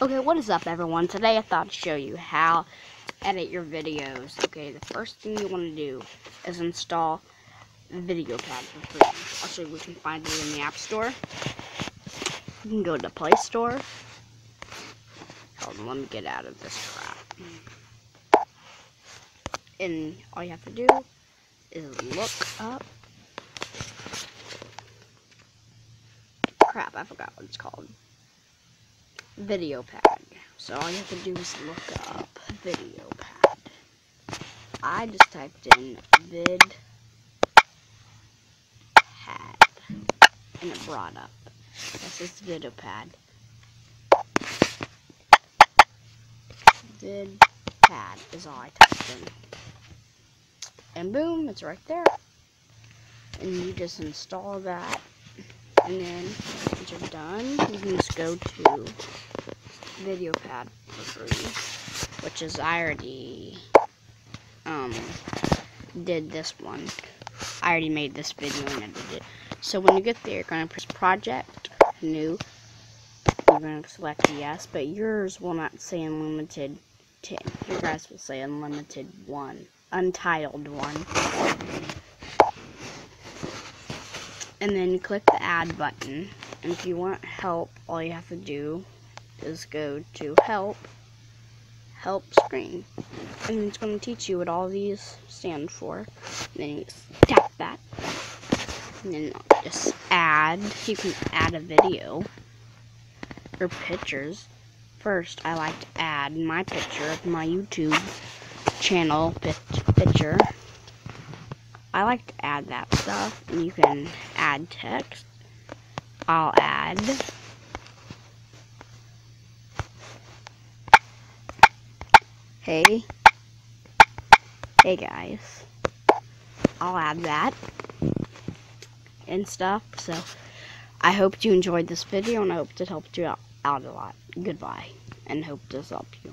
Okay, what is up everyone? Today I thought I'd show you how to edit your videos. Okay, the first thing you want to do is install VideoPad for free. I'll show you can find it in the App Store. You can go to the Play Store. Hold on, let me get out of this crap. And all you have to do is look up. Crap, I forgot what it's called. VideoPad. So all you have to do is look up VideoPad. I just typed in vid pad and it brought up. This is VideoPad. VidPad is all I typed in. And boom, it's right there. And you just install that. And then once you're done, you can just go to VideoPad for free, which is I already um did this one. I already made this video and edited it. So when you get there, you're gonna press Project New. You're gonna select Yes, but yours will not say Unlimited 10. Your guys will say Unlimited 1, Untitled 1. And then click the Add button. And if you want help, all you have to do is go to help, help screen. And it's going to teach you what all these stand for. And then you tap that. And then just add. You can add a video or pictures. First, I like to add my picture of my YouTube channel picture. I like to add that stuff. You can add text. I'll add hey. Hey guys. I'll add that and stuff so I hope you enjoyed this video and I hope it helped you out, out a lot. Goodbye and hope this helped you